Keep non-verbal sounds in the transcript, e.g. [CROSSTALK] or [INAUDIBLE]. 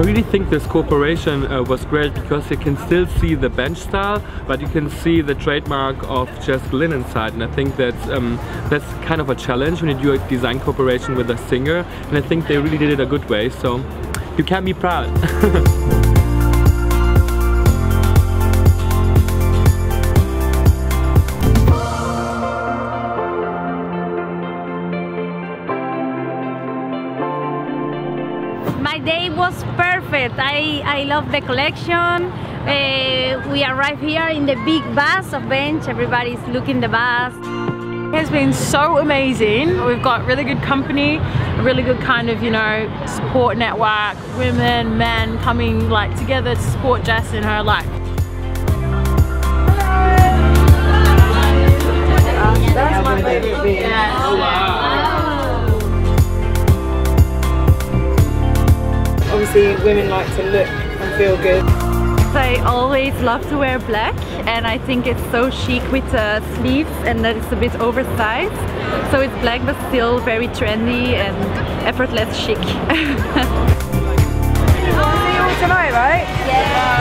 really think this cooperation uh, was great because you can still see the bench style, but you can see the trademark of Jess Glynne inside. And I think that's um, that's kind of a challenge when you do a design cooperation with a singer. And I think they really did it a good way. So you can be proud. [LAUGHS] My day was perfect. I, I love the collection. Uh, we arrived here in the big bus of bench. Everybody's looking the bus. It has been so amazing. We've got really good company, a really good kind of, you know, support network, women, men coming like together to support Jess in her like Obviously women like to look and feel good. I always love to wear black and I think it's so chic with the sleeves and that it's a bit oversized. So it's black but still very trendy and effortless chic. [LAUGHS] See you all tonight, right? Yeah.